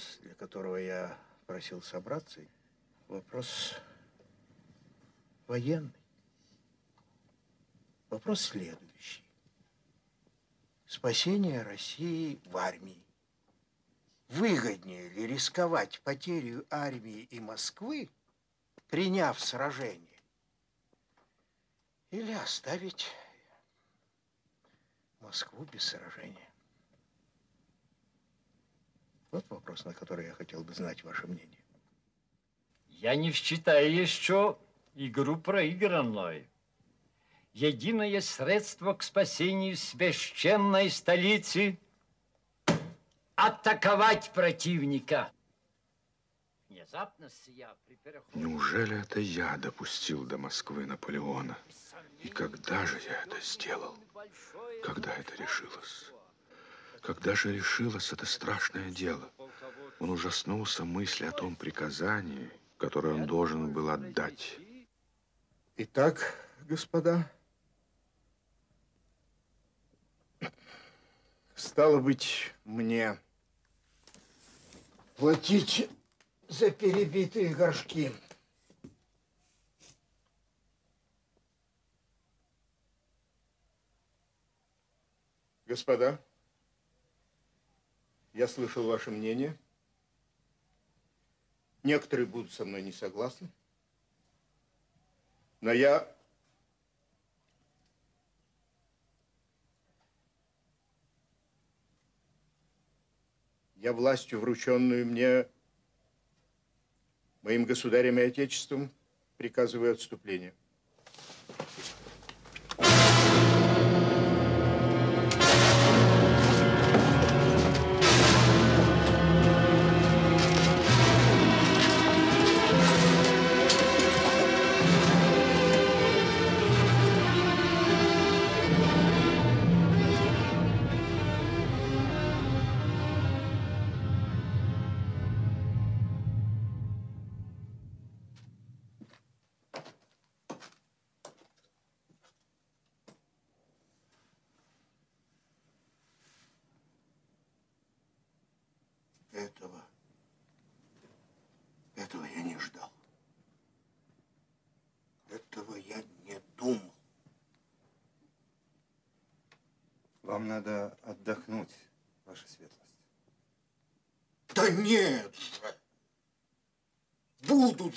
вопрос, для которого я просил собраться, вопрос военный. Вопрос следующий. Спасение России в армии. Выгоднее ли рисковать потерю армии и Москвы, приняв сражение, или оставить Москву без сражения? Вот вопрос, на который я хотел бы знать ваше мнение. Я не считаю еще игру проигранной. Единое средство к спасению священной столицы – атаковать противника. Внезапно сия при переходе... Неужели это я допустил до Москвы Наполеона? И когда же я это сделал? Когда это решилось? Когда же решилось это страшное дело? Он ужаснулся мысли о том приказании, которое он должен был отдать. Итак, господа, стало быть, мне платить за перебитые горшки. Господа, я слышал ваше мнение. Некоторые будут со мной не согласны. Но я я властью, врученную мне моим государем и отечеством, приказываю отступление.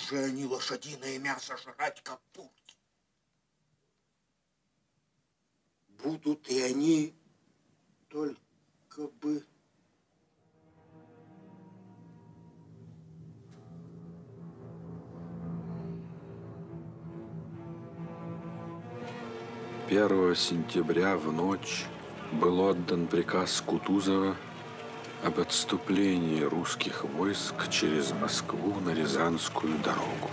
Же они лошадиное мясо жрать, как турки. Будут и они только бы... Первого сентября в ночь был отдан приказ Кутузова об отступлении русских войск через Москву на Рязанскую дорогу.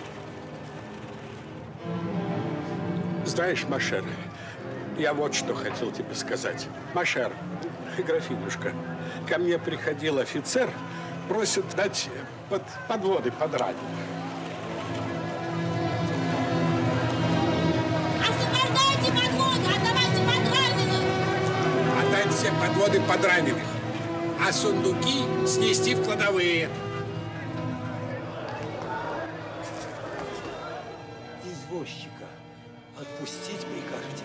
Знаешь, Машер, я вот что хотел тебе сказать. Машер, графинюшка, ко мне приходил офицер, просит дать под, подводы под раненых. Освобождайте подводы, отдавайте под раненых! Отдать все подводы под раненых, а сундуки снести в кладовые. Извозчика отпустить прикажете?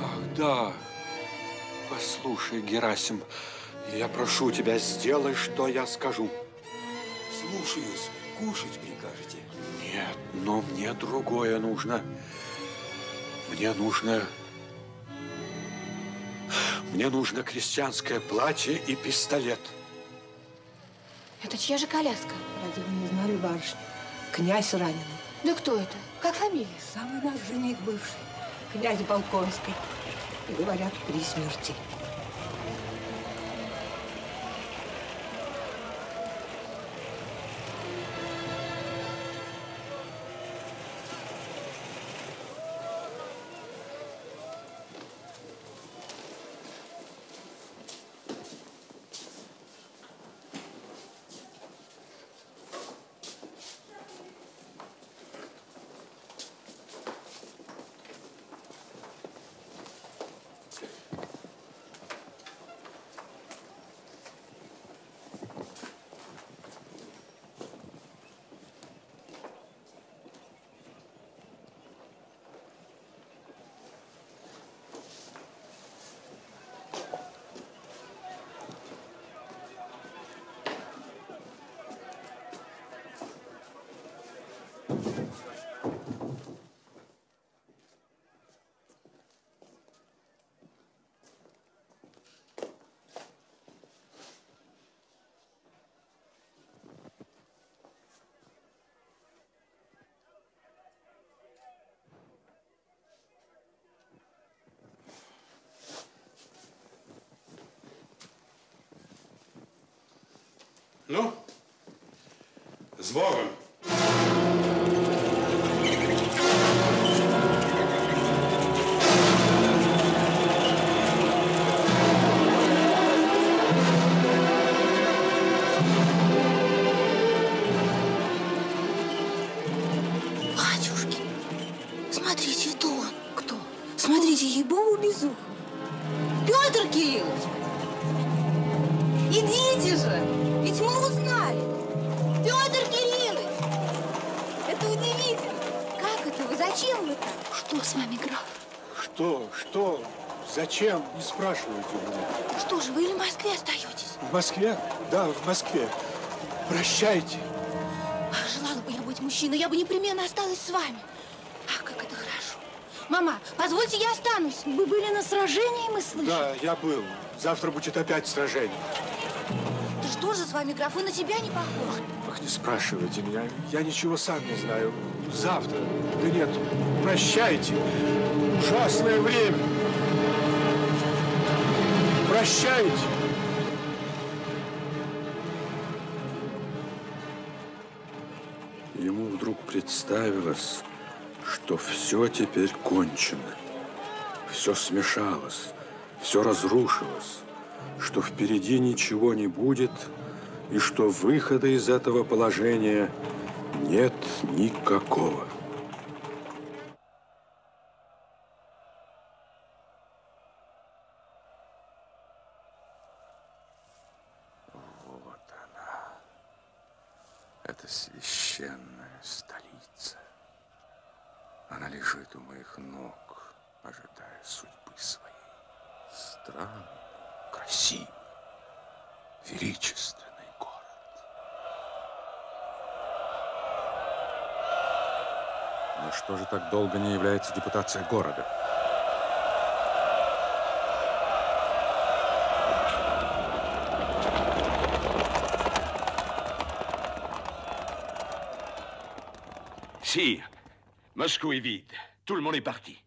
Ах, да. Послушай, Герасим, я прошу тебя, сделай, что я скажу. Слушаюсь, кушать прикажете? Нет, но мне другое нужно. Мне нужно... Мне нужно крестьянское платье и пистолет. Это чья же коляска? Разве вы не знали, барышня? Князь раненый. Да кто это? Как фамилия? Самый наш жених бывший. Князь Балконский. Говорят, при смерти. Ну, с Богом. Что, что, зачем, не спрашивайте меня. Что же, вы или в Москве остаетесь? В Москве? Да, в Москве. Прощайте. Ах, желала бы я быть мужчиной, я бы непременно осталась с вами. Ах, как это хорошо. Мама, позвольте, я останусь. Вы были на сражении, мы слышали. Да, я был. Завтра будет опять сражение. Да что же с вами, граф, вы на себя не похожи. Ах, не спрашивайте меня. Я ничего сам не знаю. Завтра. Да нет, прощайте. Ужасное время. Прощайте. Ему вдруг представилось, что все теперь кончено. Все смешалось, все разрушилось, что впереди ничего не будет, и что выхода из этого положения нет никакого. является депутация города? Sire, Moscou est vide. Tout le monde est parti.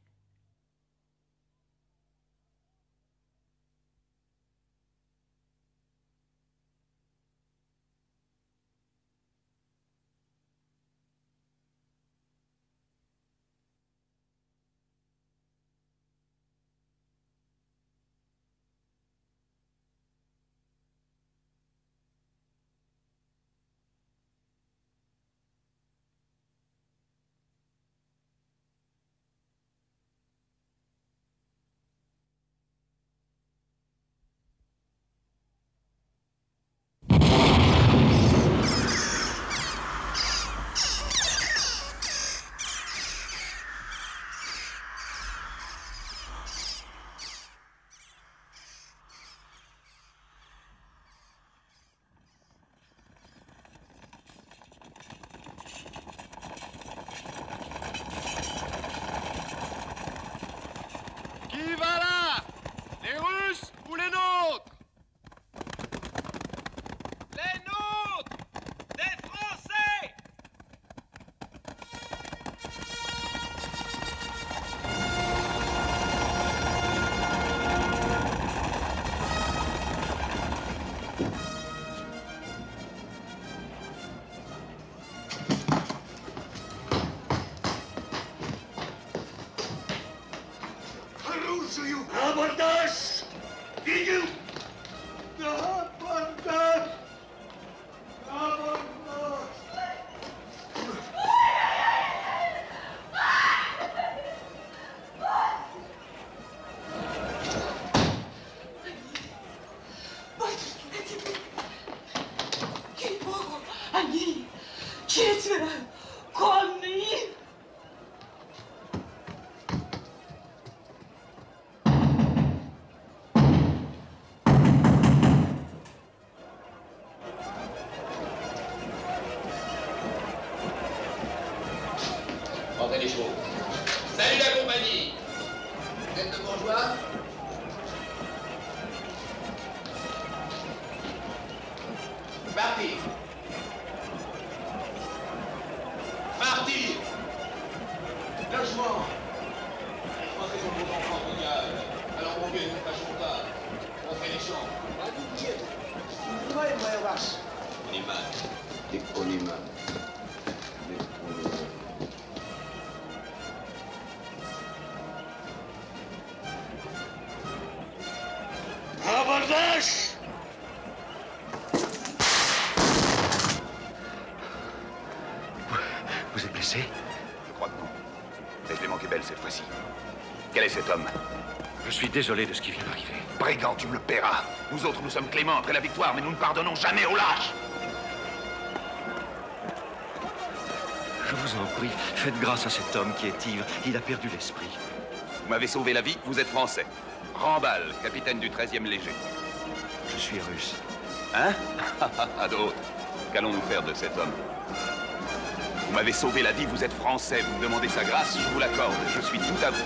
Désolé de ce qui vient d'arriver. Brigand, tu me le paieras. Nous autres, nous sommes cléments après la victoire, mais nous ne pardonnons jamais aux lâches. Je vous en prie, faites grâce à cet homme qui est ivre. Il a perdu l'esprit. Vous m'avez sauvé la vie, vous êtes français. Rambal, capitaine du 13e léger. Je suis russe. Hein? À d'autres. Qu'allons-nous faire de cet homme? Vous m'avez sauvé la vie, vous êtes français, vous me demandez sa grâce, je vous l'accorde, je suis tout à vous.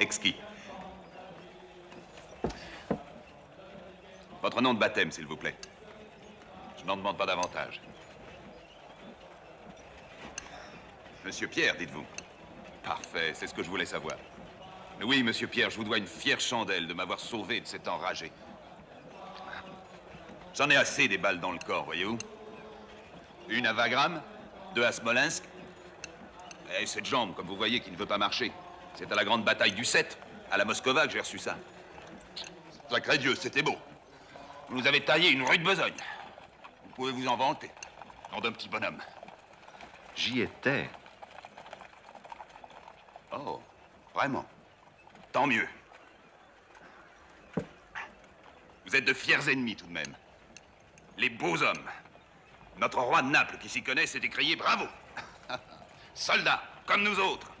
Exquis. Votre nom de baptême, s'il vous plaît. Je n'en demande pas davantage. Monsieur Pierre, dites-vous Parfait, c'est ce que je voulais savoir. Oui, monsieur Pierre, je vous dois une fière chandelle de m'avoir sauvé de cet enragé. J'en ai assez des balles dans le corps, voyez-vous Une à Wagram, deux à Smolensk. Et cette jambe, comme vous voyez, qui ne veut pas marcher. C'est à la grande bataille du 7, à la Moscova, que j'ai reçu ça. Sacré Dieu, c'était beau. Vous nous avez taillé une rude besogne. Vous pouvez vous en vanter. Nom d'un petit bonhomme. J'y étais. Oh, vraiment. Tant mieux. Vous êtes de fiers ennemis tout de même. Les beaux hommes. Notre roi de Naples, qui s'y connaît, s'est écrié bravo. Soldats, comme nous autres.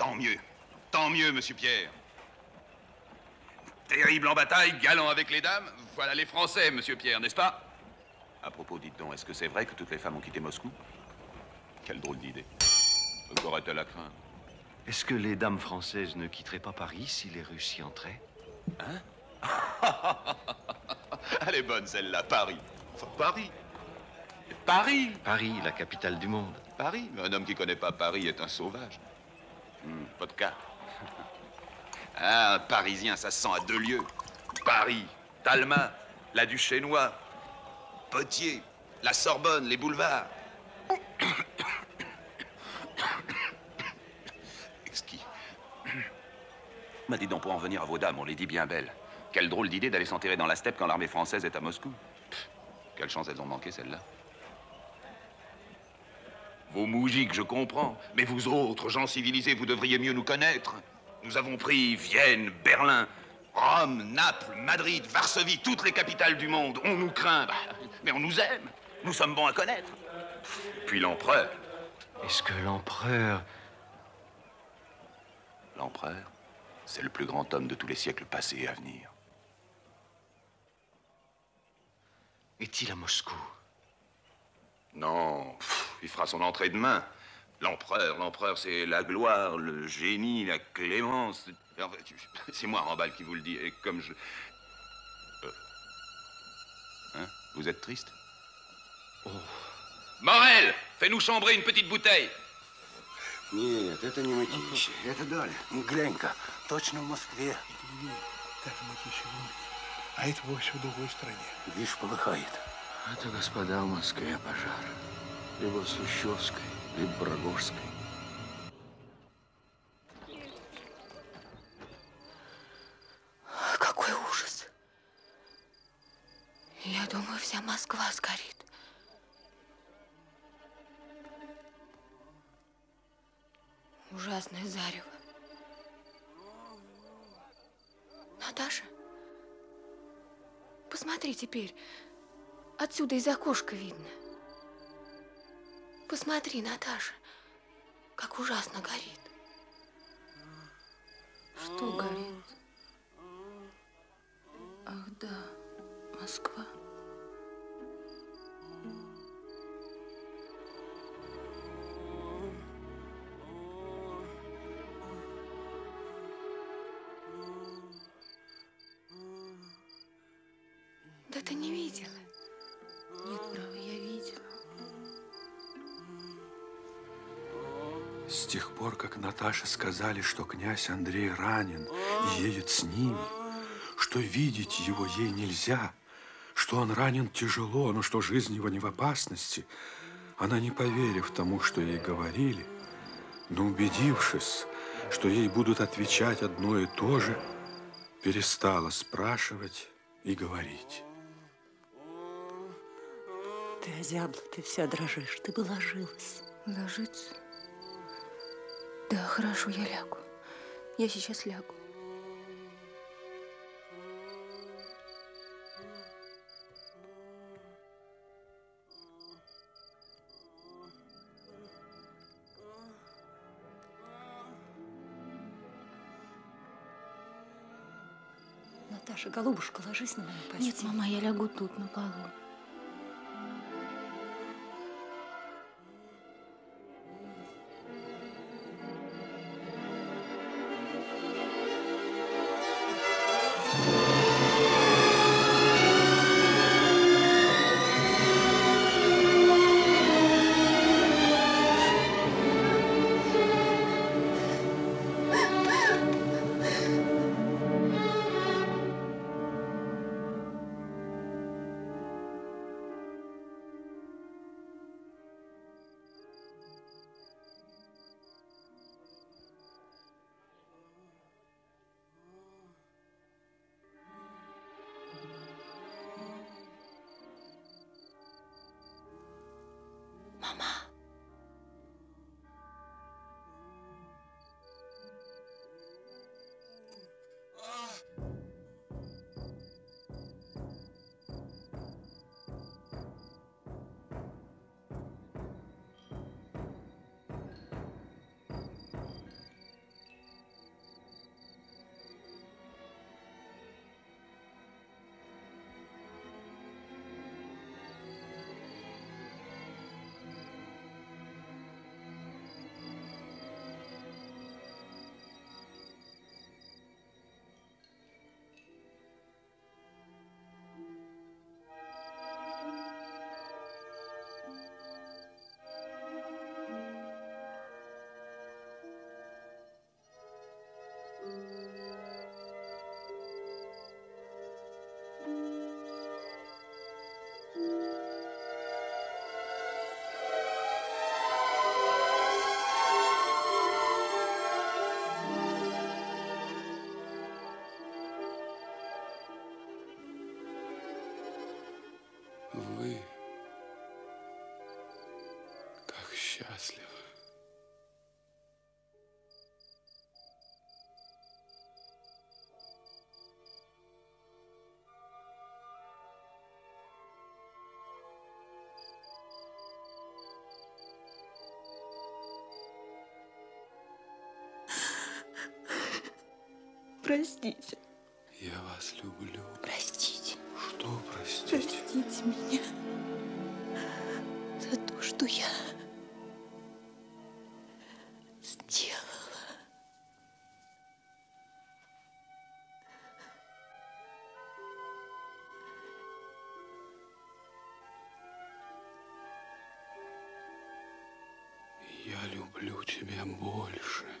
Tant mieux. Tant mieux, monsieur Pierre. Terrible en bataille, galant avec les dames. Voilà les Français, monsieur Pierre, n'est-ce pas? À propos, dites donc, est-ce que c'est vrai que toutes les femmes ont quitté Moscou? Quelle drôle d'idée. Qu'aurait-elle à craindre Est-ce que les dames françaises ne quitteraient pas Paris si les Russes y entraient? Hein? Elle est bonne, celle-là, Paris. Enfin, Paris. Paris Paris, la capitale du monde. Paris Mais un homme qui connaît pas Paris est un sauvage. Ah, un Parisien, ça se sent à deux lieues. Paris, Talma, la Duchesnois, Potier, la Sorbonne, les boulevards. Exquis. M'a dit donc pour en venir à vos dames, on les dit bien belles. Quelle drôle d'idée d'aller s'enterrer dans la steppe quand l'armée française est à Moscou. Quelle chance elles ont manqué, celles-là. Vos moujiks, je comprends. Mais vous autres, gens civilisés, vous devriez mieux nous connaître. Nous avons pris Vienne, Berlin, Rome, Naples, Madrid, Varsovie, toutes les capitales du monde. On nous craint, bah, mais on nous aime. Nous sommes bons à connaître. Puis l'empereur. Est-ce que l'empereur... L'empereur, c'est le plus grand homme de tous les siècles passés et à venir. Est-il à Moscou? Non, pff, il fera son entrée demain. L'empereur, l'empereur, c'est la gloire, le génie, la clémence. En fait, C'est moi, Rambal, qui vous le dis. Et comme je. Euh. Hein Vous êtes triste Oh. Morel Fais-nous chambrer une petite бутыль. Нет, это не Матища, это Даля. Глянь-ка, точно в Москве. Даже Матища А это вовсе в другой стране. Видишь, полыхает. Это, господа, в Москве пожар. Либо в Сущевской, либо в Брагожской. Какой ужас. Я думаю, вся Москва сгорит. Ужасное зарево. Наташа, посмотри теперь. Отсюда из окошка видно. Посмотри, Наташа, как ужасно горит. Что горит? Ах да, Москва. Как Наташе сказали, что князь Андрей ранен и едет с ними, что видеть его ей нельзя, что он ранен тяжело, но что жизнь его не в опасности, она, не поверив тому, что ей говорили, но убедившись, что ей будут отвечать одно и то же, перестала спрашивать и говорить. Ты озябла, ты вся дрожишь. Ты бы ложилась. Ложиться? Да, хорошо, я лягу. Я сейчас лягу. Наташа, голубушка, ложись на мою постель. Нет, мама, я лягу тут, на полу. Простите. Я вас люблю. Простите. Что простите? Простите меня за то, что я сделала. Я люблю тебя больше.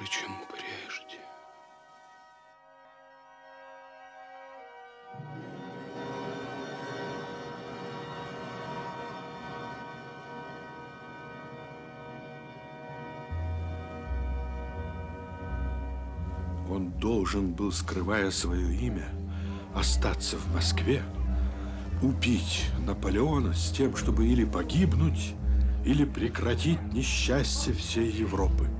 Лучше, чем прежде. Он должен был, скрывая свое имя, остаться в Москве, убить Наполеона с тем, чтобы или погибнуть, или прекратить несчастье всей Европы.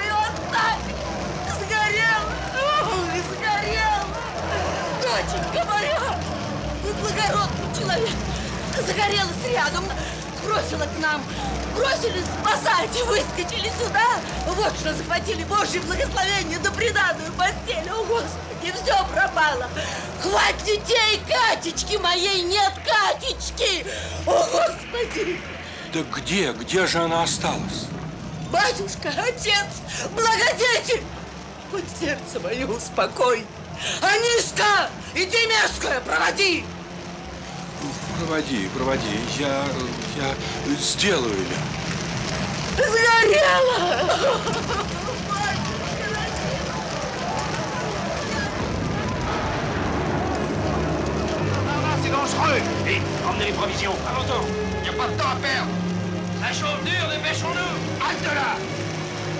Доченька моя! Вы благородный человек! Загорелась рядом, бросила к нам. Бросили спасать, выскочили сюда. Вот что захватили Божье благословение да приданную постель. О, Господи, все пропало. Хватит детей, Катечки моей нет, Катечки. О, Господи. Да где, где же она осталась? Батюшка, отец, благодетель, хоть сердце мое успокой. Анишка, иди мерзкая, проводи. Проводи, проводи. Я, я сделаю я. Сгорела! C'est dangereux Vite, emmenez les provisions. Allons-y Il n'y a pas de temps à perdre Ça chauffe dur, dépêchons-nous Halte là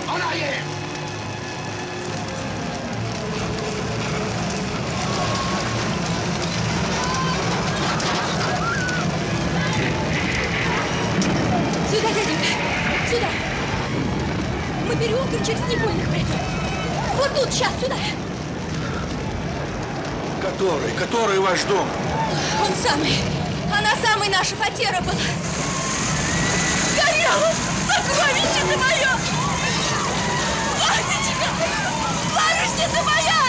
En arrière сюда. Мы переулком через Невольных пройдем. Вот тут, сейчас, сюда. Который, который ваш дом? Он самый. Она самый наша фатера была. Сгорела! Сокровище ты мое! Васечка! Барышня ты моя!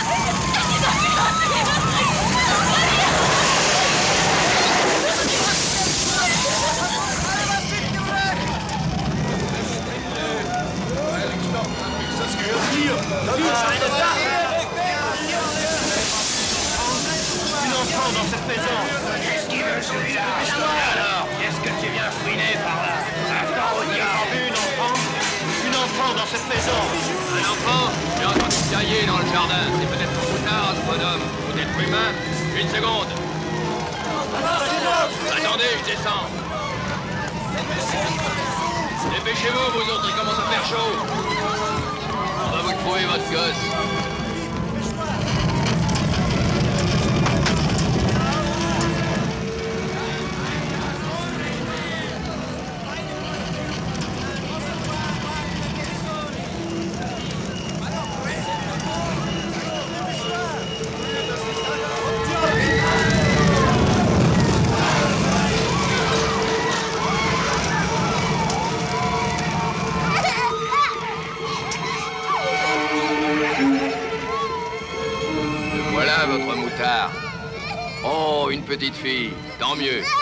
Tant mieux.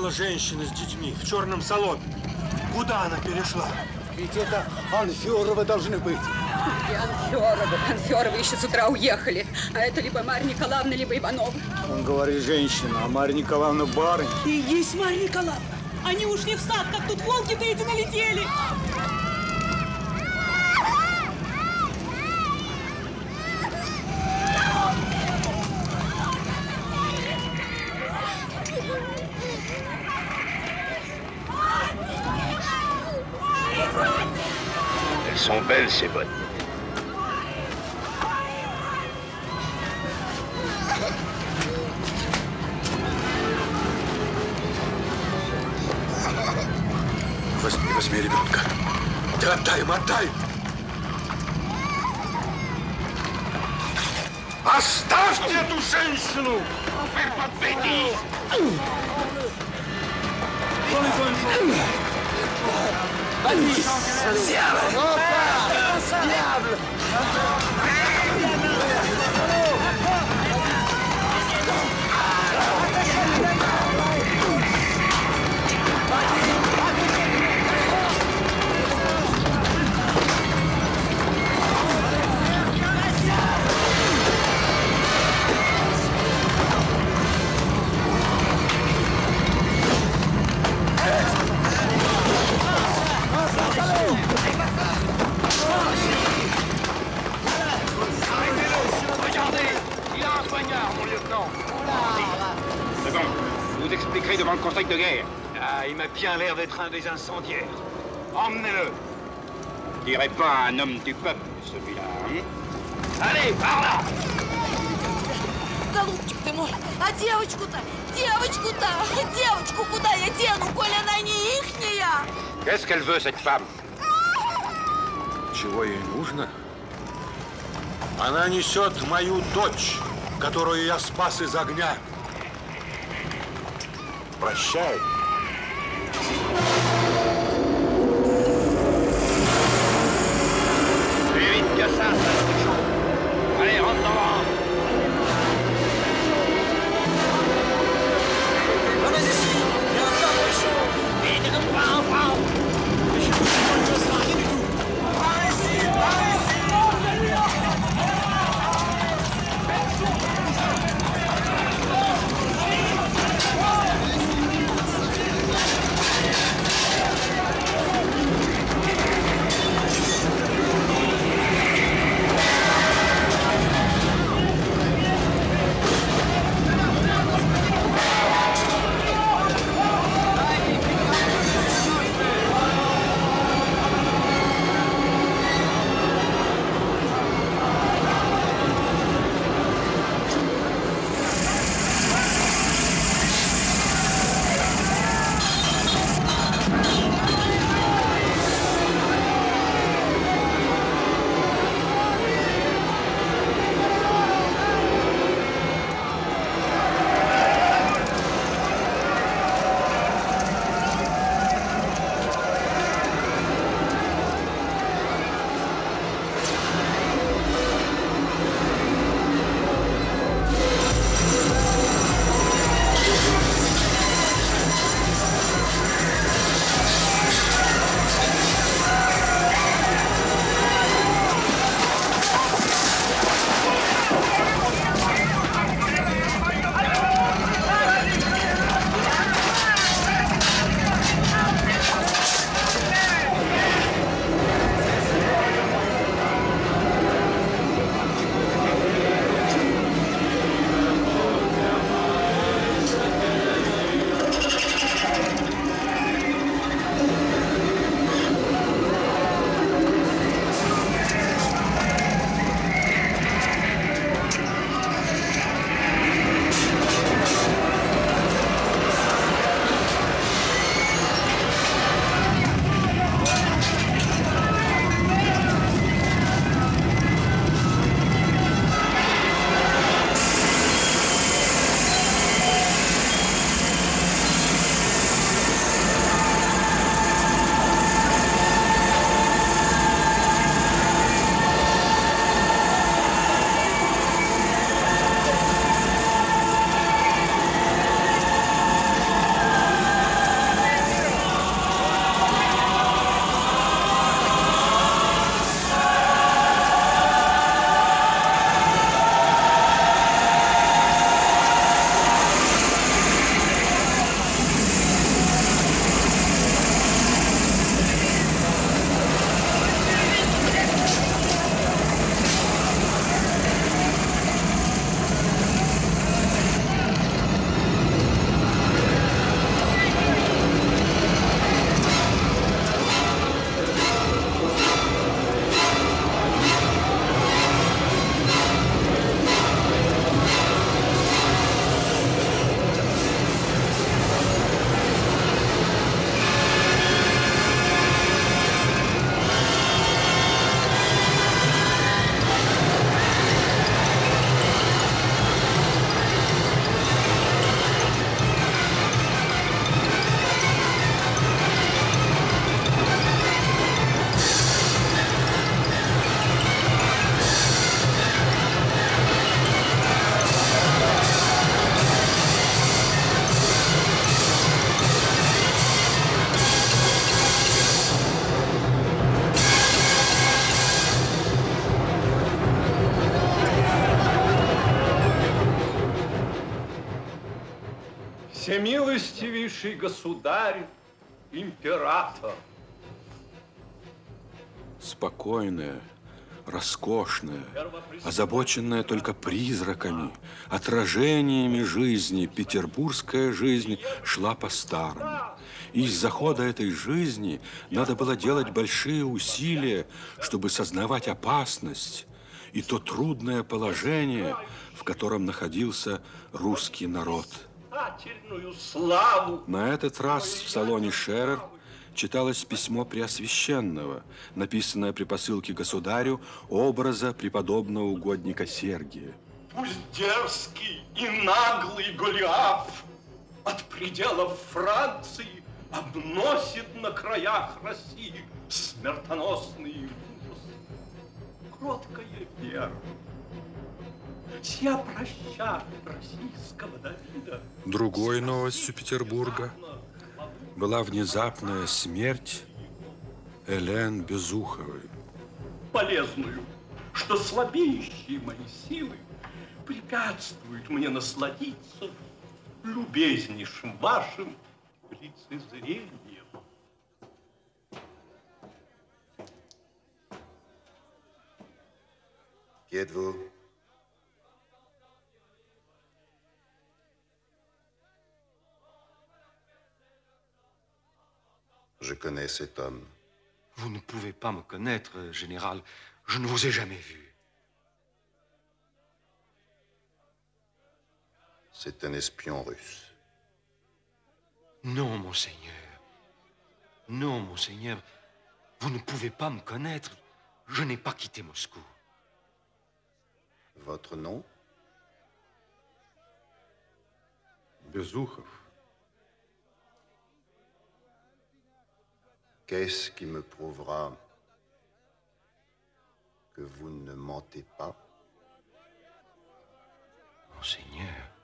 Сидела женщина с детьми в черном салоне. Куда она перешла? Ведь это Анферовы должны быть. Где Анферовы? Анферовы еще с утра уехали. А это либо Марья Николаевна, либо Иванова. Он говорит женщина, а Марья Николаевна барынь. Ты и есть Марья Николаевна. Они ушли в сад, как тут волки-то эти налетели. sont belles, ces bottes. Возьми, возьми ребенка. Ты отдай им, отдай! Оставьте эту женщину! Vas-y Diable Diable. poignard, mon lieutenant C'est bon, je vous expliquerai devant le conseil de guerre. Ah, il m'a bien l'air d'être un des incendiaires. Emmenez-le Je dirais pas un homme du peuple, celui-là. hein Allez, par là Голубчик ты мой, а девочку-то, девочку-то, девочку куда я дену, коли она не ихняя? Qu'est-ce qu'elle veut, cette femme Чего ей нужно? Она несет мою дочь, Которую я спас из огня. Прощай. Allez, rentre devant Всемилостивейший государь, император. Спокойная, роскошная, озабоченная только призраками, отражениями жизни, петербургская жизнь шла по-старому. И из захода этой жизни надо было делать большие усилия, чтобы сознавать опасность и то трудное положение, в котором находился русский народ. Блистательную славу. На этот раз в салоне Шерер читалось письмо Преосвященного, написанное при посылке государю образа преподобного угодника Сергия. Пусть дерзкий и наглый Голиаф от пределов Франции обносит на краях России смертоносный ужас. Кроткая вера. Сия проща российского Давида. Другой новостью Петербурга была внезапная смерть Элен Безуховой. полезную, что слабеющие мои силы препятствуют мне насладиться любезнейшим вашим лицезрением. Qui Je connais cet homme. Vous ne pouvez pas me connaître, euh, général. Je ne vous ai jamais vu. C'est un espion russe. Non, monseigneur. Non, monseigneur. Vous ne pouvez pas me connaître. Je n'ai pas quitté Moscou. Votre nom Безухов. Qu'est-ce qui me prouvera que vous ne mentez pas? Monseigneur.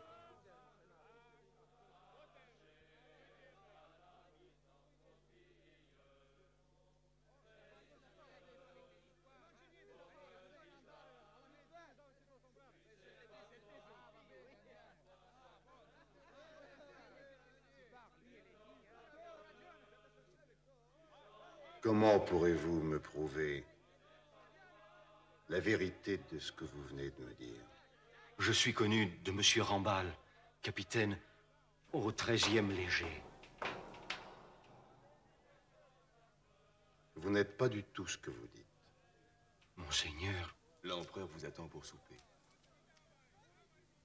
Comment pourrez-vous me prouver la vérité de ce que vous venez de me dire? Je suis connu de Monsieur Rambal, capitaine au 13e léger. Vous n'êtes pas du tout ce que vous dites. Monseigneur. L'empereur vous attend pour souper.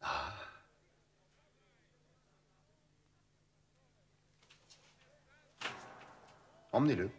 Ah. Emmenez-le.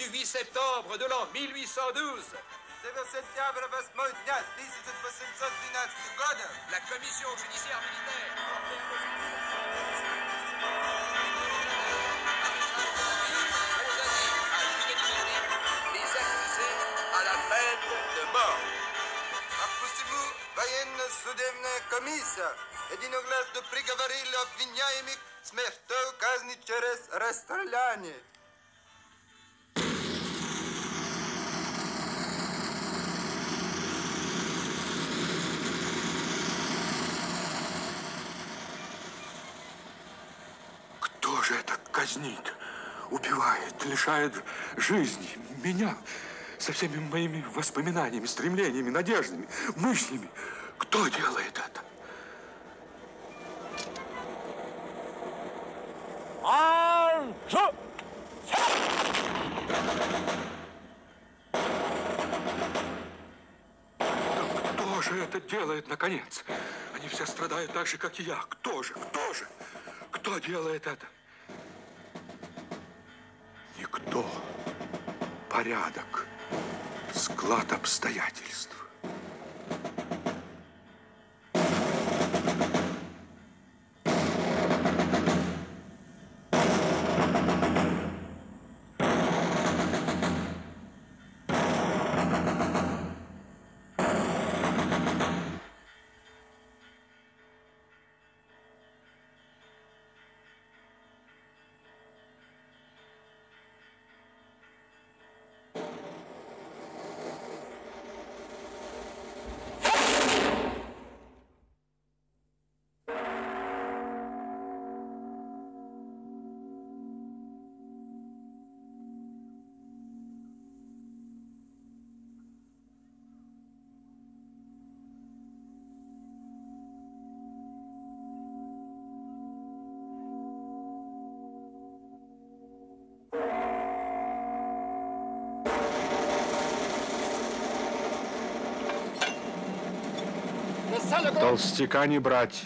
du 8 septembre de l'an 1812, la commission judiciaire militaire les accusés à la peine de mort. Военно-судебная комиссия единогласно приговорили обвиняемых к смертной казни через расстреляние. Казнит, убивает, лишает жизни меня со всеми моими воспоминаниями, стремлениями, надеждами, мыслями? Кто делает это? Анжу! Кто же это делает, наконец? Они все страдают так же, как и я. Кто же? Кто же? Кто делает это? Никто. Порядок. Склад обстоятельств. Толстяка не брать.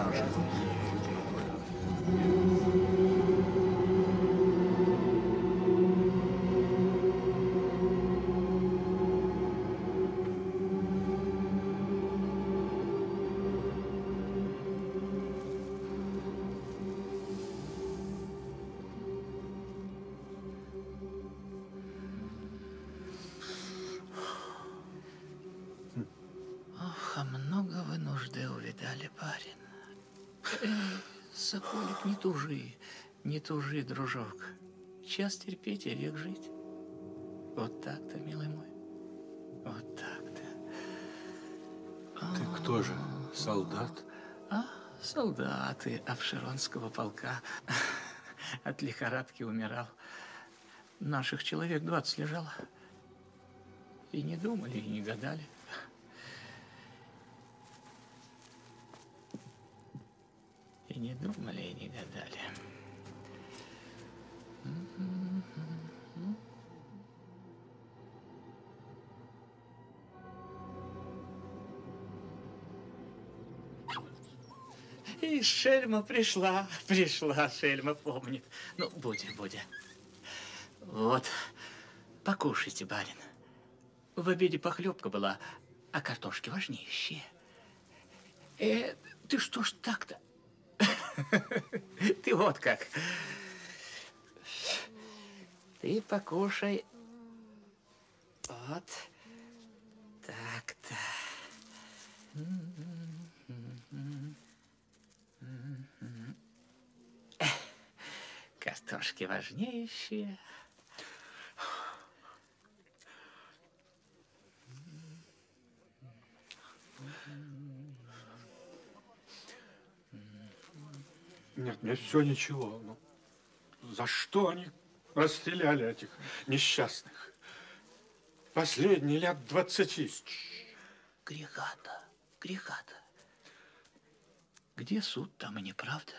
Ох, а Соколик, не тужи, не тужи, дружок. Час терпеть и век жить. Вот так-то, милый мой. Вот так-то. Ты кто же? Солдат? А, солдаты Абшеронского полка. От лихорадки умирал. Наших человек двадцать лежало. И не думали, и не гадали. Не думали, и не гадали. И шельма пришла, пришла, шельма помнит. Ну, будем, будем. Вот, покушайте, барин. В обеде похлебка была, а картошки важнейшие. Э, ты что ж так-то? Ты вот как. Ты покушай. Вот. Так-то. Картошки важнейшие. Нет, мне все ничего. Ну, за что они расстреляли этих несчастных? Последние лет двадцати. Греха-то, греха-то. Где суд, там и неправда.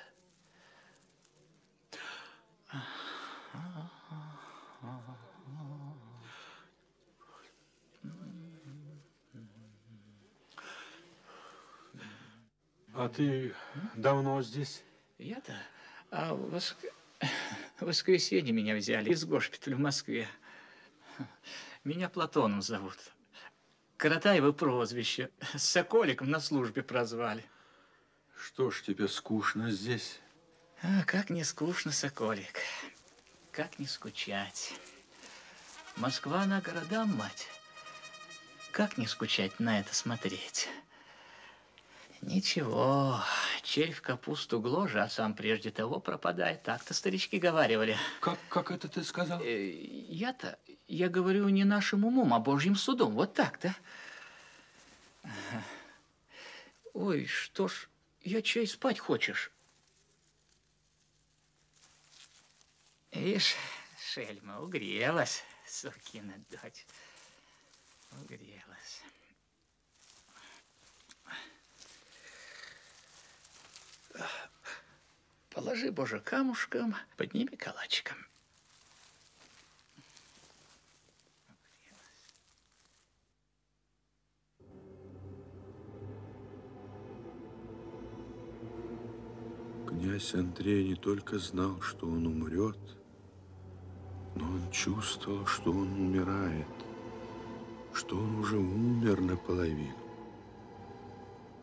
А ты давно здесь? Я-то? А в воск... воскресенье меня взяли из госпиталя в Москве. Меня Платоном зовут. Каратаева прозвище. С Соколиком на службе прозвали. Что ж тебе скучно здесь? А, как не скучно, Соколик. Как не скучать. Москва на городам, мать. Как не скучать на это смотреть? Ничего, червь капусту гложа, а сам прежде того пропадает. Так-то старички говаривали. Как, как это ты сказал? Э, Я-то, я говорю не нашим умом, а Божьим судом. Вот так-то. Ой, что ж, я чай спать хочешь? Ишь, шельма, угрелась, сукина дочь. Угрелась. Положи, Боже, камушком, подними калачиком. Князь Андрей не только знал, что он умрет, но он чувствовал, что он умирает, что он уже умер наполовину.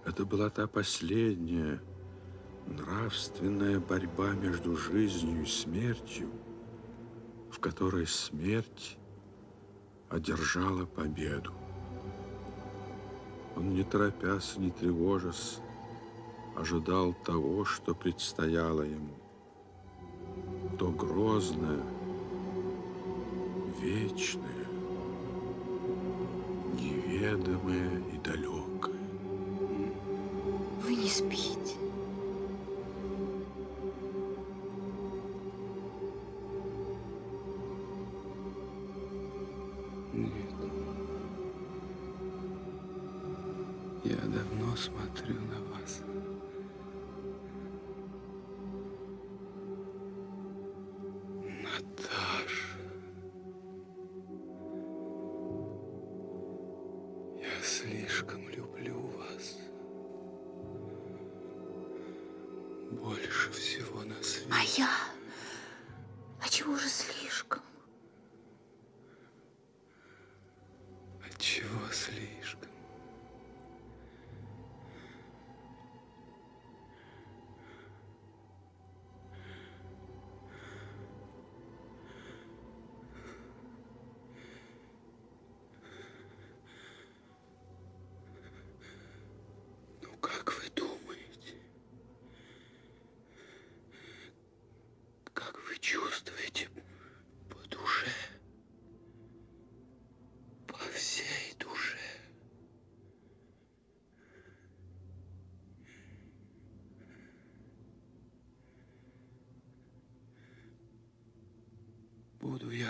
Это была та последняя нравственная борьба между жизнью и смертью, в которой смерть одержала победу. Он, не торопясь, не тревожась, ожидал того, что предстояло ему. То грозное, вечное, неведомое и далекое. Вы не спите.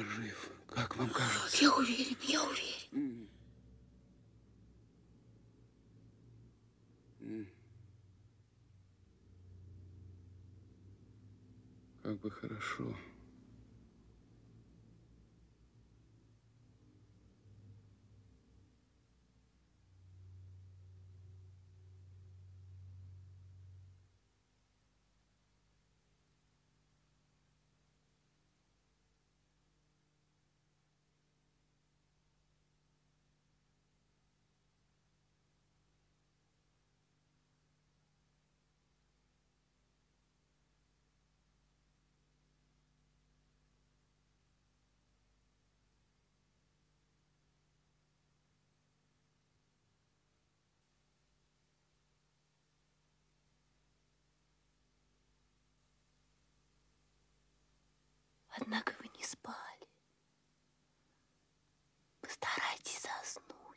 Жив, как вам кажется? Я уверен. М. Как бы хорошо. Однако вы не спали. Постарайтесь заснуть.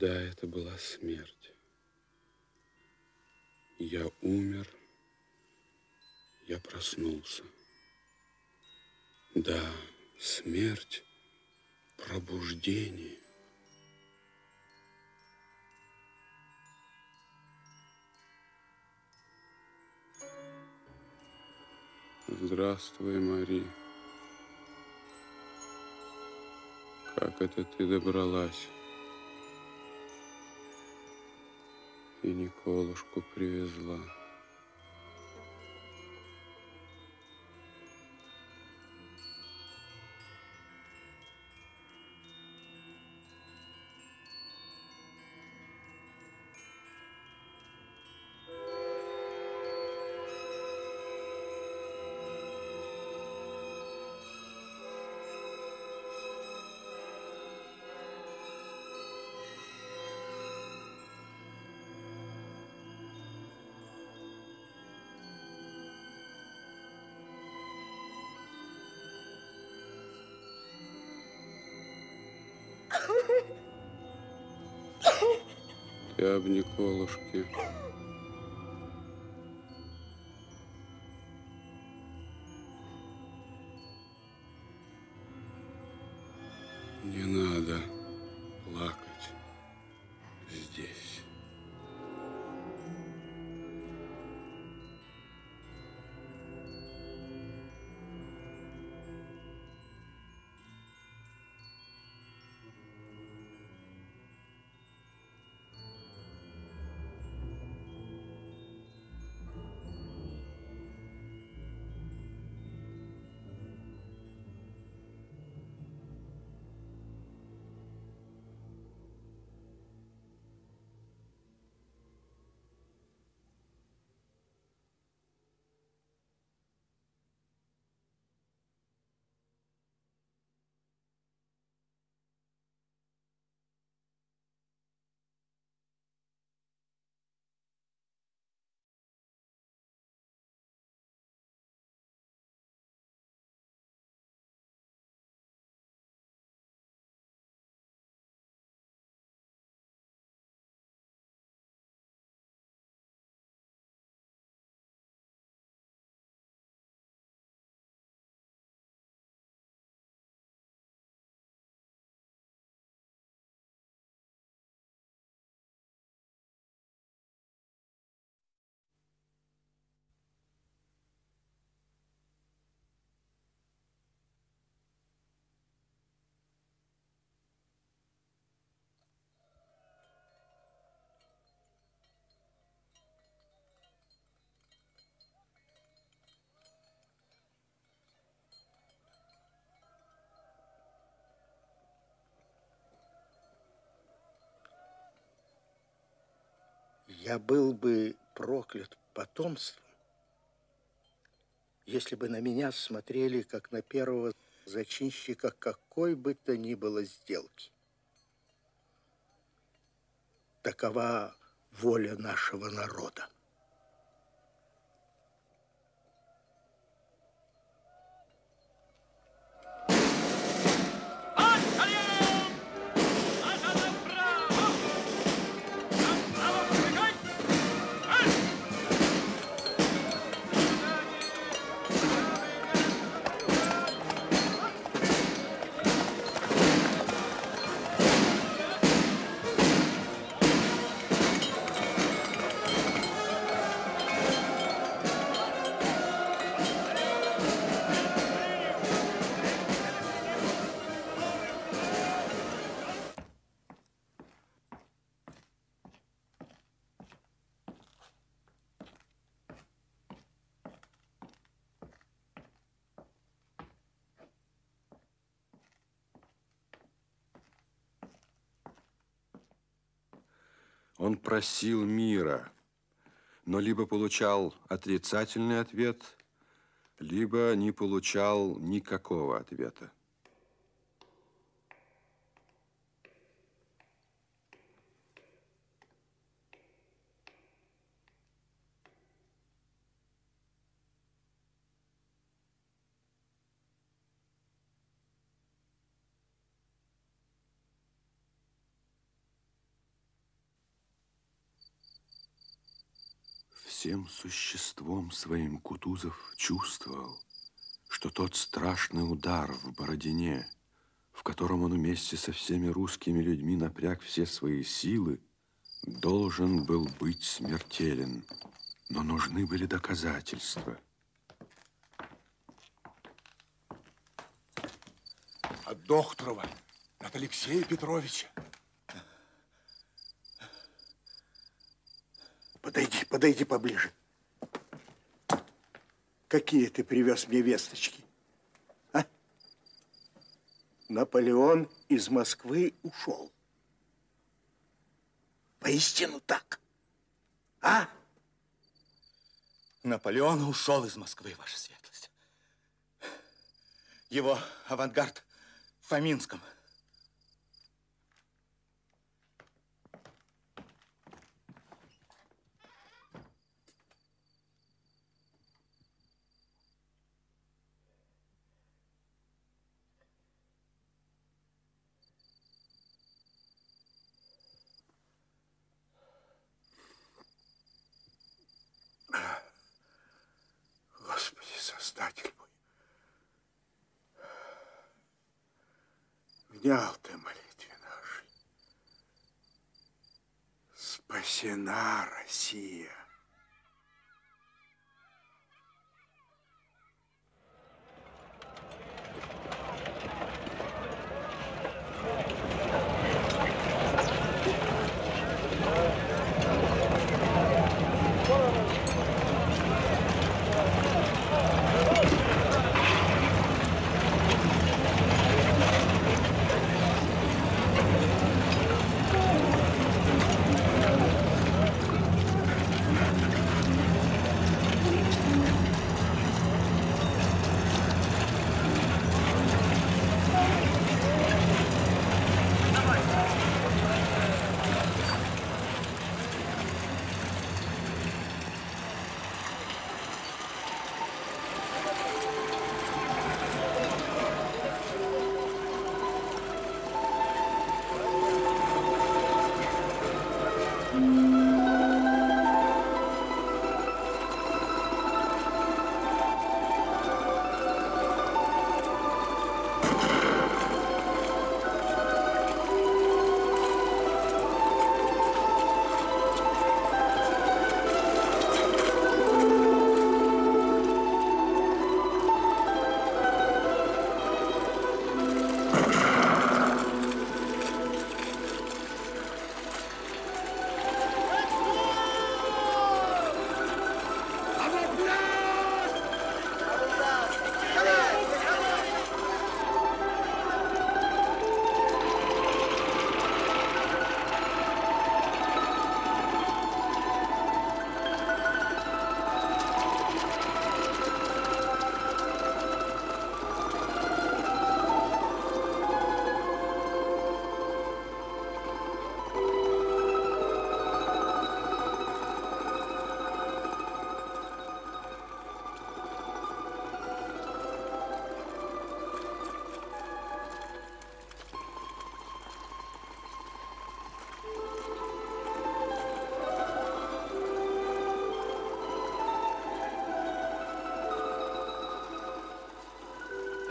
Да, это была смерть. Я умер, я проснулся. Да, смерть, пробуждение. Здравствуй, Мари. Как это ты добралась? И Николушку привезла. Об Николушке. Я был бы проклят потомством, если бы на меня смотрели, как на первого зачинщика какой бы то ни было сделки. Такова воля нашего народа. Он просил мира, но либо получал отрицательный ответ, либо не получал никакого ответа. Всем существом своим Кутузов чувствовал, что тот страшный удар в Бородине, в котором он вместе со всеми русскими людьми напряг все свои силы, должен был быть смертелен. Но нужны были доказательства. От Дохтурова, от Алексея Петровича. Подойди, подойди поближе. Какие ты привез мне весточки? А? Наполеон из Москвы ушел. Поистину так. А? Наполеон ушел из Москвы, ваша светлость. Его авангард в Фоминском.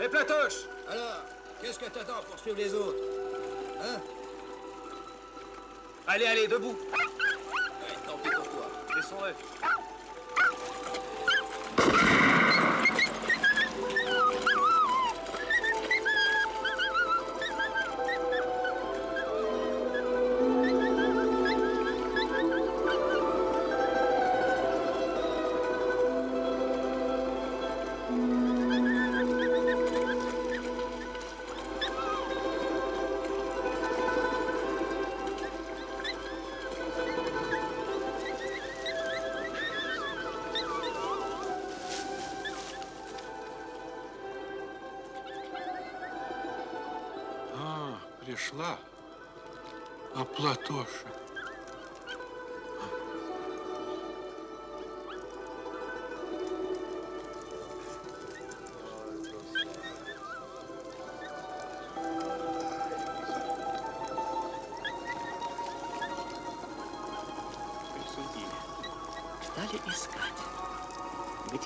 Hé, Platoche Alors, qu'est-ce que t'attends pour suivre les autres Hein? Allez, allez, debout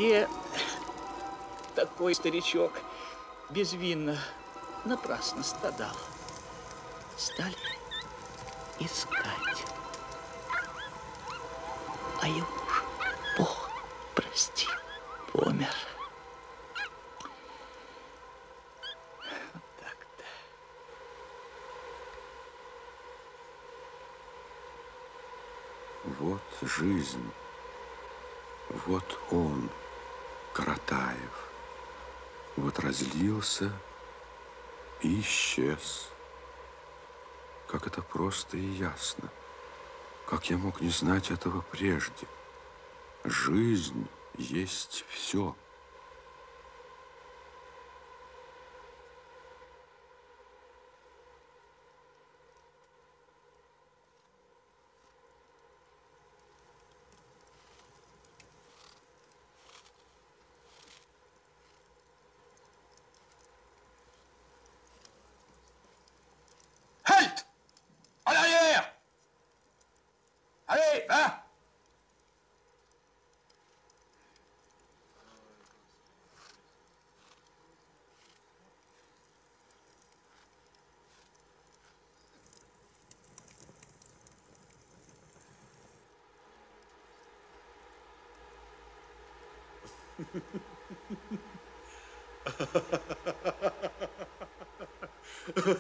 Где такой старичок безвинно напрасно страдал? Стали искать. А его уж Бог прости, помер. Вот жизнь. Вот он, Каратаев. Вот разлился и исчез. Как это просто и ясно. Как я мог не знать этого прежде? Жизнь есть все. Halte En arrière Allez, va Не пустил меня солдат.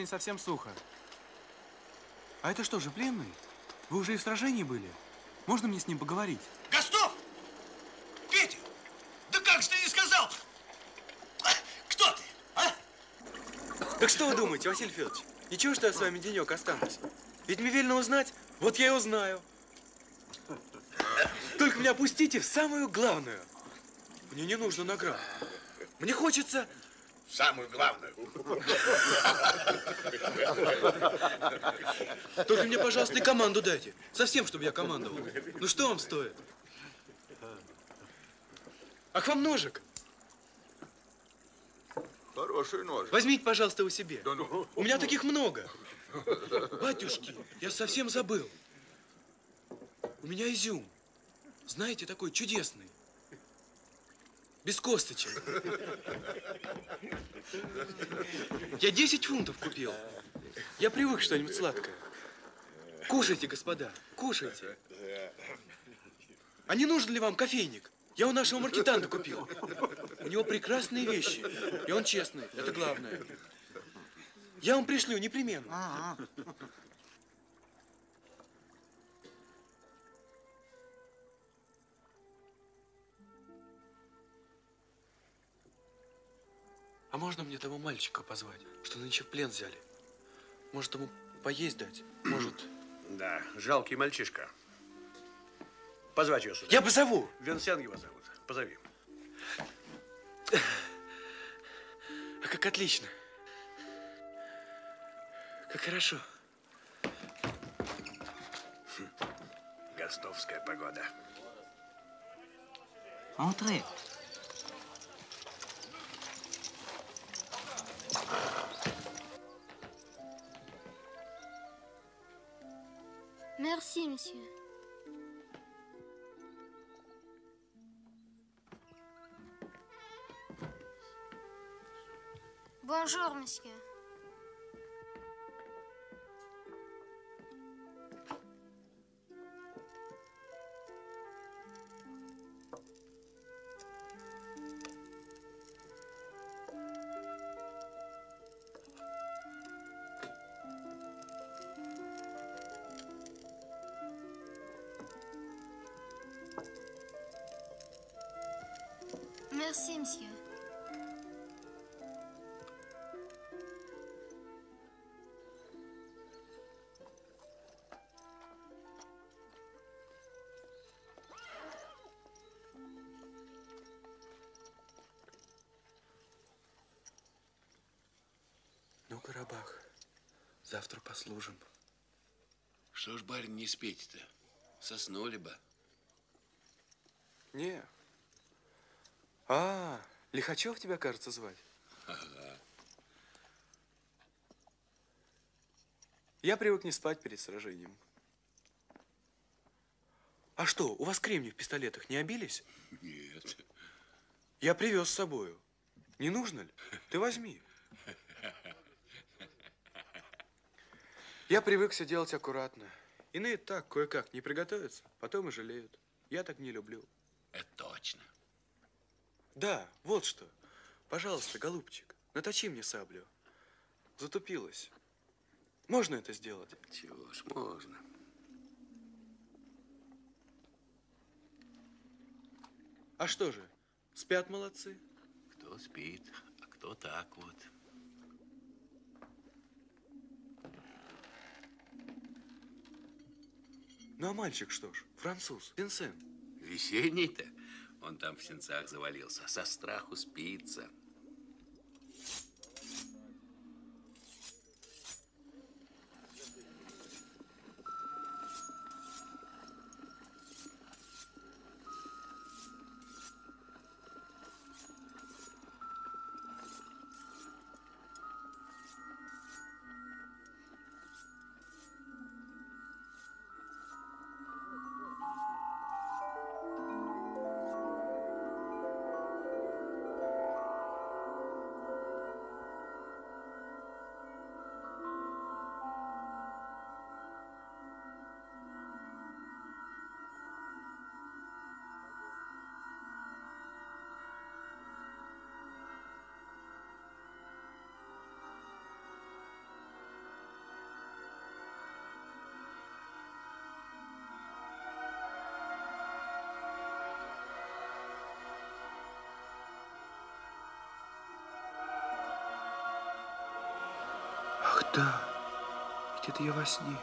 не совсем сухо. А это что же, пленный? Вы уже и в сражении были? Можно мне с ним поговорить? Гастов! Петя! Да как же ты не сказал? Кто ты, а? Так что вы думаете, Василий Федорович? Ничего, что я с вами денек останусь? Ведь мне велено узнать, вот я и узнаю. Только меня опустите в самую главную. Мне не нужно наград. Мне хочется... Самую главную. Только мне, пожалуйста, и команду дайте. Совсем, чтобы я командовал. Ну что вам стоит? Ах, вам ножик. Хороший нож. Возьмите, пожалуйста, у себе. Да ну. У меня таких много. Батюшки, я совсем забыл. У меня изюм. Знаете, такой чудесный. Без косточек. Я 10 фунтов купил. Я привык что-нибудь сладкое. Кушайте, господа, кушайте. А не нужен ли вам кофейник? Я у нашего маркетанта купил. У него прекрасные вещи. И он честный, это главное. Я вам пришлю непременно. А можно мне того мальчика позвать, что нынче в плен взяли? Может, ему поесть дать? Может... Да, жалкий мальчишка. Позвать его сюда. Я позову. Винсент его зовут. Позови. А как отлично. Как хорошо. Гостовская погода. Entrez. Merci, monsieur. Bonjour, monsieur. Ж, барин, не спеть-то? Соснули бы. Не. А, Лихачев тебя, кажется, звать? Ага. Я привык не спать перед сражением. А что, у вас кремни в пистолетах не обились? Нет. Я привез с собою. Не нужно ли? Ты возьми. Я привык все делать аккуратно. Иные так, кое-как, не приготовятся, потом и жалеют. Я так не люблю. Это точно. Да, вот что. Пожалуйста, голубчик, наточи мне саблю. Затупилась. Можно это сделать? Чего ж, можно. А что же, спят молодцы? Кто спит, а кто так вот. Ну а мальчик что ж, француз, Винсен. Весенний-то? Он там в сенцах завалился. Со страху спится. Да, ведь это я во сне.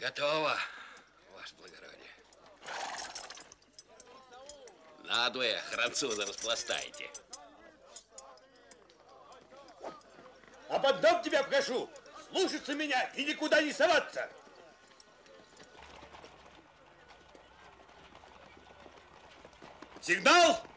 Готово, ваше благородие. Надвое француза распластайте. Об одном тебя прошу, слушаться меня и никуда не соваться. Сигнал!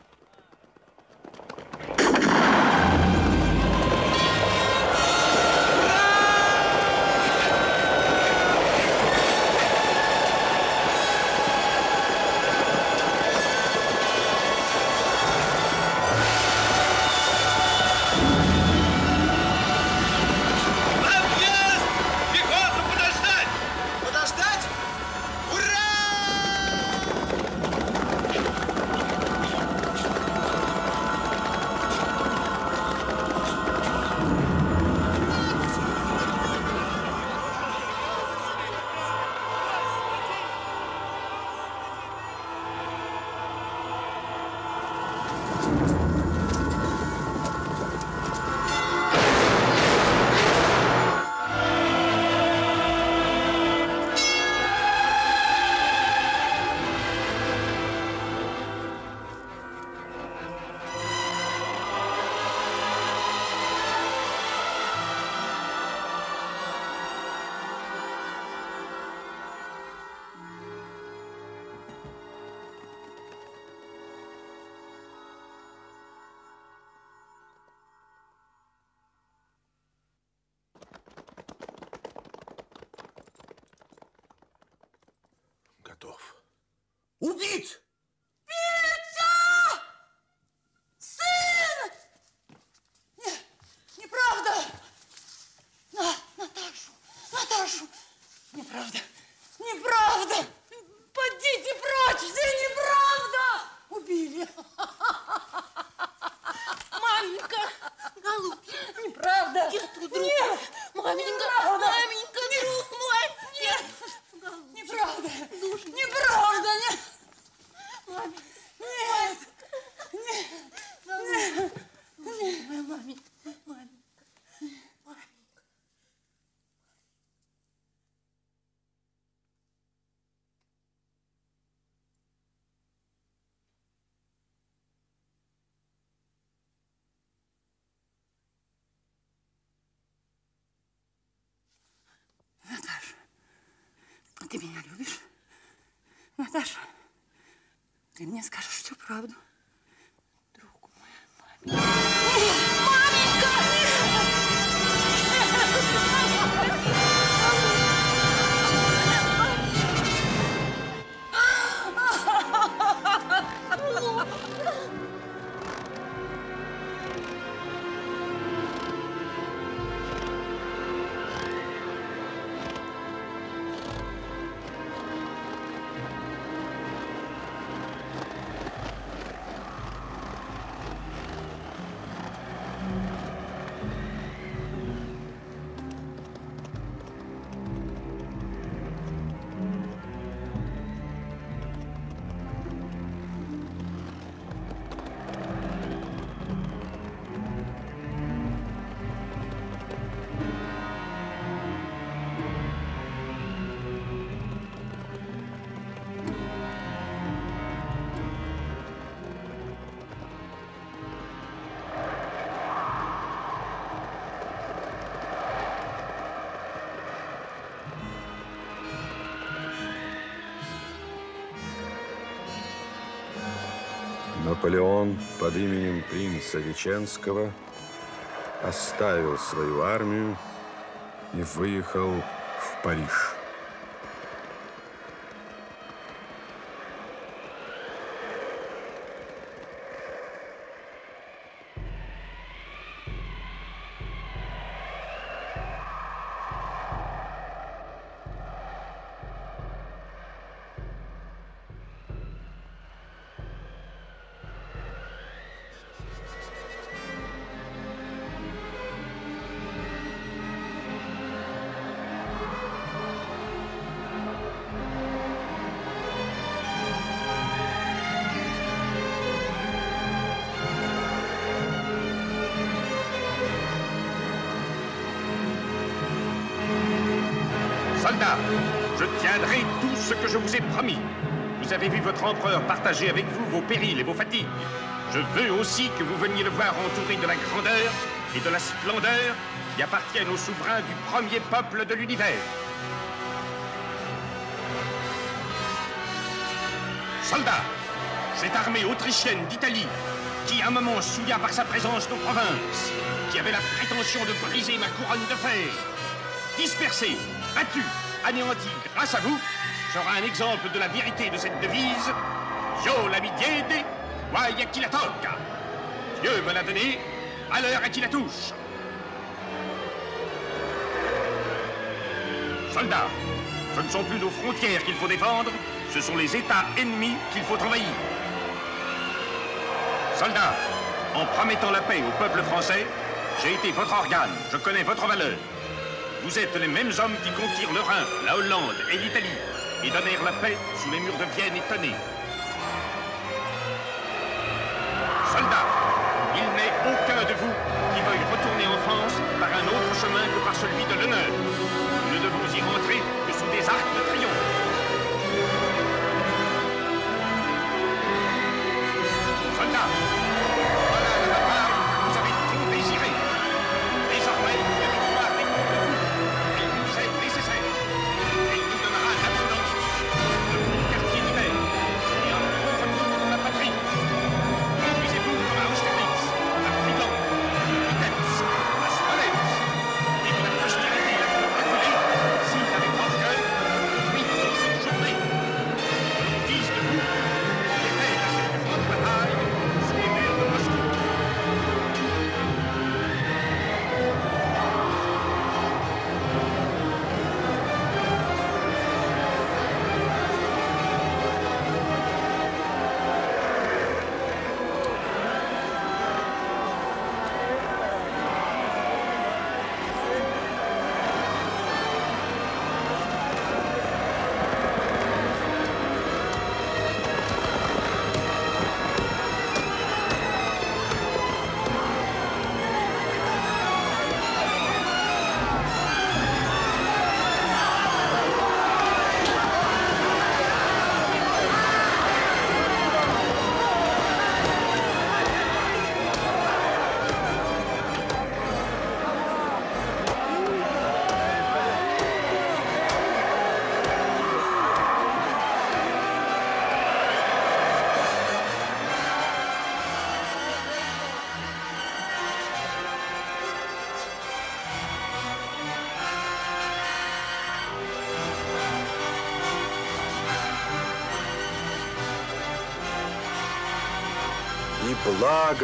Наполеон под именем принца Веченского оставил свою армию и выехал в Париж. Empereur partager avec vous vos périls et vos fatigues. Je veux aussi que vous veniez le voir entouré de la grandeur et de la splendeur qui appartiennent aux souverains du premier peuple de l'univers. Soldats, cette armée autrichienne d'Italie, qui à un moment souilla par sa présence nos provinces, qui avait la prétention de briser ma couronne de fer, dispersée, battue, anéantie grâce à vous, sera un exemple de la vérité de cette devise Io la midiede, guai a qui la tocca. Dieu me l'a donné, malheur à qui la touche. Soldats, ce ne sont plus nos frontières qu'il faut défendre, ce sont les États ennemis qu'il faut envahir. Soldats, en promettant la paix au peuple français, j'ai été votre organe, je connais votre valeur. Vous êtes les mêmes hommes qui conquirent le Rhin, la Hollande et l'Italie et donnèrent la paix sous les murs de Vienne et Tenay. Soldats, il n'est aucun de vous qui veuille retourner en France par un autre chemin que par celui de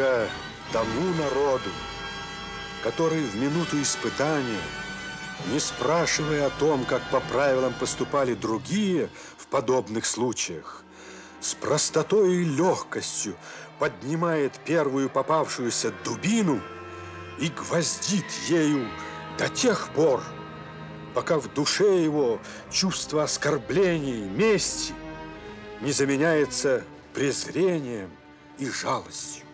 И благо тому народу, который в минуту испытания, не спрашивая о том, как по правилам поступали другие в подобных случаях, с простотой и легкостью поднимает первую попавшуюся дубину и гвоздит ею до тех пор, пока в душе его чувство оскорбления, мести не заменяется презрением и жалостью.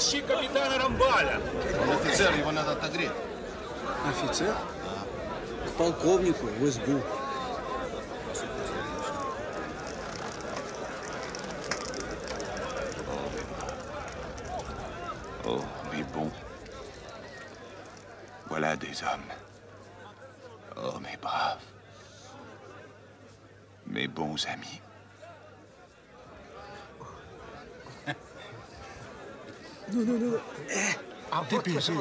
Денщик капитана Рамбаля. Он офицер, его надо отогреть. Офицер? К полковнику в избу. Ты пиши.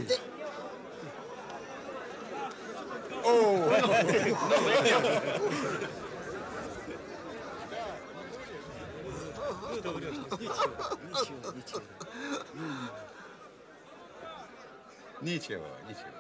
Ничего, ничего.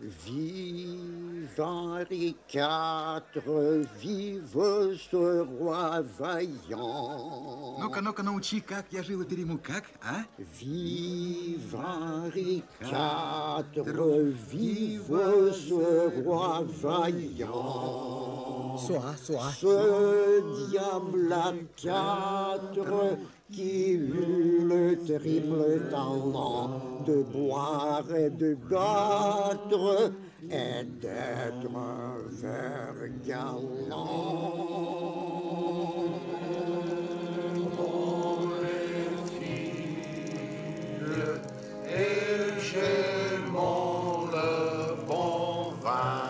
Vive Henri IV, vive ce roi vaillant. Ну-ка, ну-ка, научи, как я жил и перейму, как, а? Vive Henri IV, vive ce roi vaillant. Soit, soit. Ce diable à quatre qui eut le terrible talent de boire et de battre et d'être un ver Et j'ai mon le vin.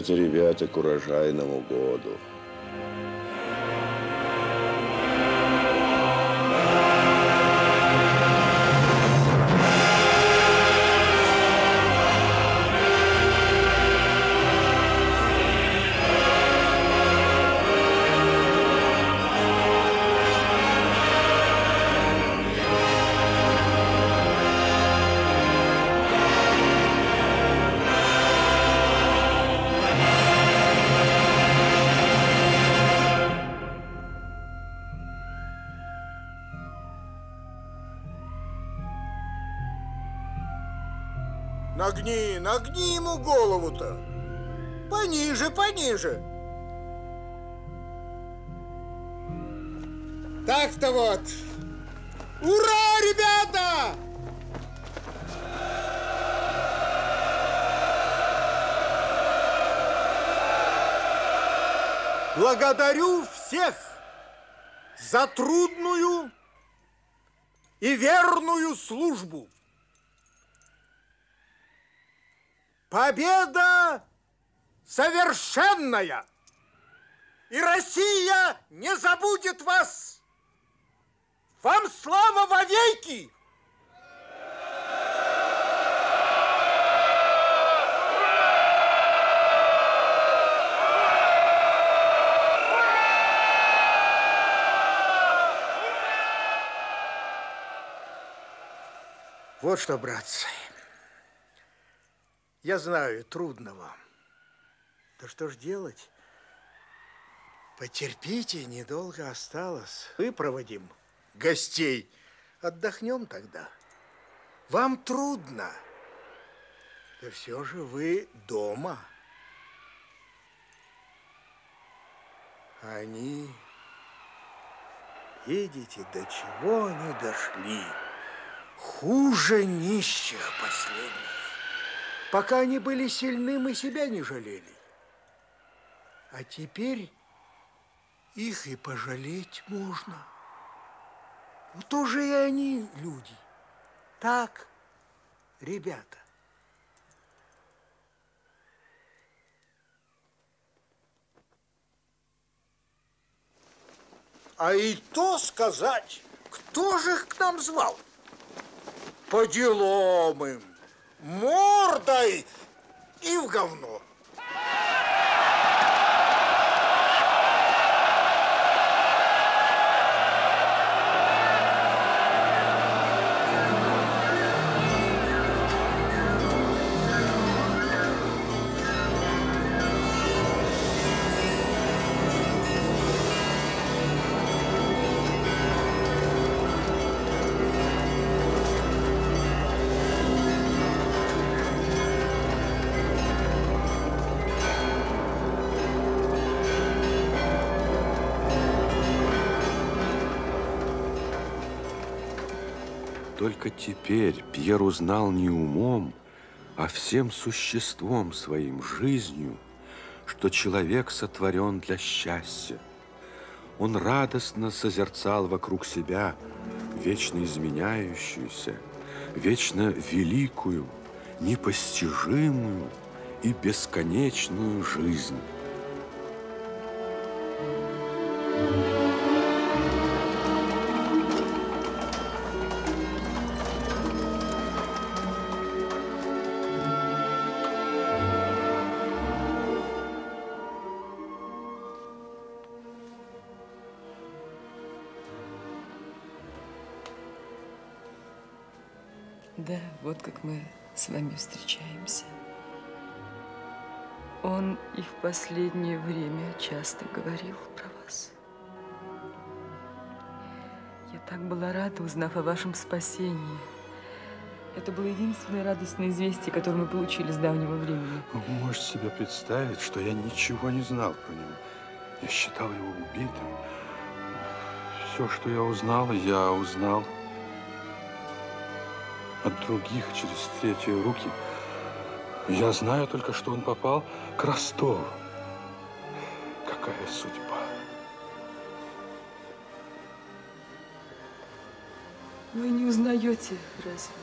Это, ребята, к урожайному году. Ему голову-то. Пониже, пониже. Так-то вот. Ура, ребята! Благодарю всех за трудную и верную службу. Совершенная, и Россия не забудет вас. Вам слава вовеки! Вот что, братцы, я знаю, трудно вам. Что ж делать? Потерпите, недолго осталось. Выпроводим гостей. Отдохнем тогда. Вам трудно. Да все же вы дома. Они, видите, до чего они дошли. Хуже нищих последних. Пока они были сильны, мы себя не жалели. А теперь их и пожалеть можно. Ну, тоже и они люди. Так, ребята. А и то сказать, кто же их к нам звал? По делам им, мордой и в говно. Теперь Пьер узнал не умом, а всем существом своим, жизнью, что человек сотворен для счастья. Он радостно созерцал вокруг себя вечно изменяющуюся, вечно великую, непостижимую и бесконечную жизнь. Вот как мы с вами встречаемся. Он и в последнее время часто говорил про вас. Я так была рада, узнав о вашем спасении. Это было единственное радостное известие, которое мы получили с давнего времени. Вы можете себе представить, что я ничего не знал про него. Я считал его убитым. Все, что я узнал, я узнал от других через третьи руки. Я знаю только, что он попал к Ростову. Какая судьба. Вы не узнаете, разве?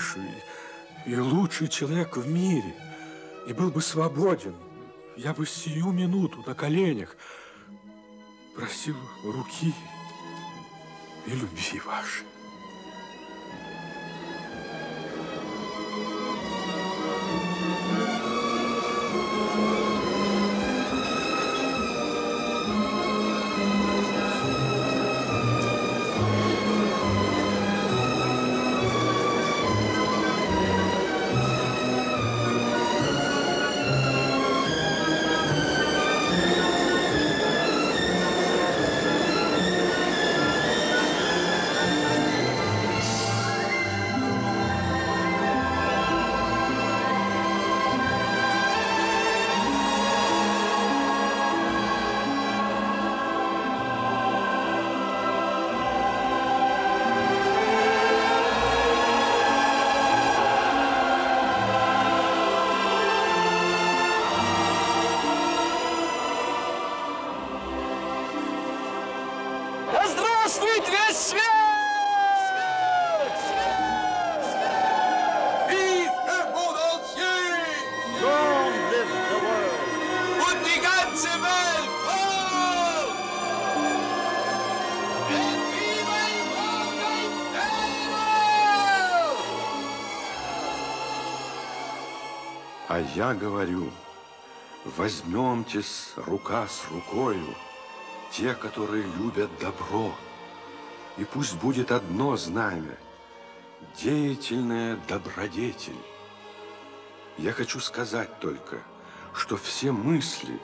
Умнейший и лучший человек в мире, и был бы свободен, я бы сию минуту на коленях просил руки и любви вашей. Я говорю, возьмемтесь рука с рукою, те, которые любят добро, и пусть будет одно знамя – деятельная добродетель. Я хочу сказать только, что все мысли,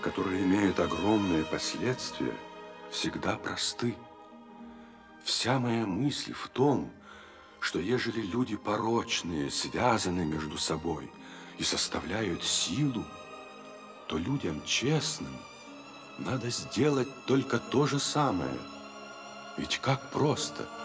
которые имеют огромные последствия, всегда просты. Вся моя мысль в том, что ежели люди порочные связаны между собой и составляют силу, то людям честным надо сделать только то же самое. Ведь как просто –